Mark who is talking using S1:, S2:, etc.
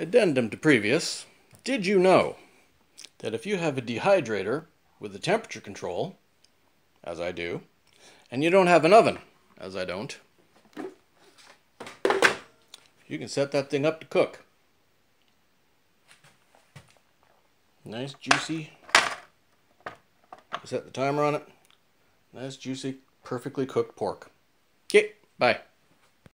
S1: Addendum to previous, did you know that if you have a dehydrator with a temperature control, as I do, and you don't have an oven, as I don't, you can set that thing up to cook. Nice juicy. Set the timer on it. Nice juicy, perfectly cooked pork. Okay, bye.